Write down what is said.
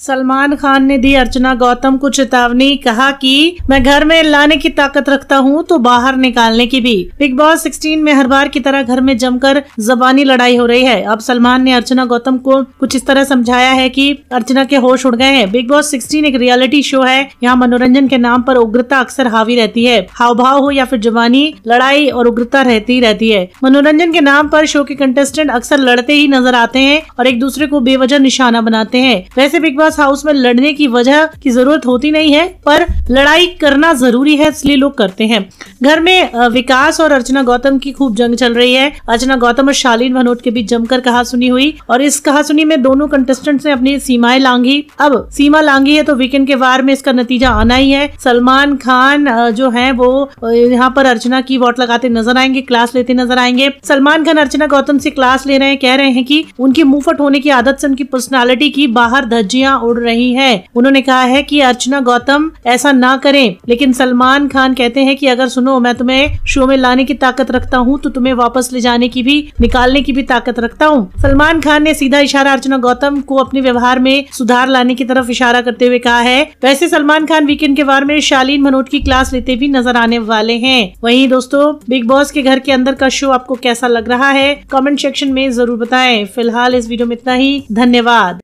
सलमान खान ने दी अर्चना गौतम को चेतावनी, कहा कि मैं घर में लाने की ताकत रखता हूँ तो बाहर निकालने की भी। बिग बॉस 16 में हर बार की तरह घर में जमकर जबानी लड़ाई हो रही है। अब सलमान ने अर्चना गौतम को कुछ इस तरह समझाया है कि अर्चना के होश उड़ गए हैं। बिग बॉस 16 एक रियलिटी शो है। यहाँ मनोरंजन के नाम पर उग्रता अक्सर हावी रहती है। हाव भाव हो या फिर जबानी, लड़ाई और उग्रता रहती रहती है। मनोरंजन के नाम पर शो के कंटेस्टेंट अक्सर लड़ते ही नज़र आते हैं और एक दूसरे को बेवजह निशाना बनाते हैं। वैसे बिग बॉस हाउस में लड़ने की वजह की ज़रूरत होती नहीं है, पर लड़ाई करना ज़रूरी है, इसलिए लोग करते हैं। घर में विकास और अर्चना गौतम की खूब जंग चल रही है। अर्चना गौतम और शालीन भनोट के बीच जमकर कहा सुनी हुई और इस कहा सुनी में दोनों कंटेस्टेंट ने अपनी सीमाएँ लांगी अब सीमा लांगी है तो वीकेंड के वार में इसका नतीजा आना ही है। सलमान खान जो है वो यहाँ पर अर्चना की वोट लगाते नज़र आएँगे क्लास लेते नज़र आएँगे। सलमान खान, अर्चना गौतम से क्लास ले रहे हैं, कह रहे हैं कि उनकी मुंहफट होने की आदत से उनकी पर्सनालिटी की बाहर धज्जियाँ उड़ रही है। उन्होंने कहा है कि अर्चना गौतम ऐसा ना करें। लेकिन सलमान खान कहते हैं कि अगर सुनो, मैं तुम्हें शो में लाने की ताकत रखता हूँ तो तुम्हें वापस ले जाने की भी, निकालने की भी ताकत रखता हूँ। सलमान खान ने सीधा इशारा अर्चना गौतम को अपने व्यवहार में सुधार लाने की तरफ़ इशारा करते हुए कहा है। वैसे सलमान खान वीकेंड के वार में शालीन मनोज की क्लास लेते भी नज़र आने वाले हैं। वहीं दोस्तों बिग बॉस के घर के अंदर का शो आपको कैसा लग रहा है? कमेंट सेक्शन में ज़रूर बताएँ। फ़िलहाल इस वीडियो में इतना ही। धन्यवाद।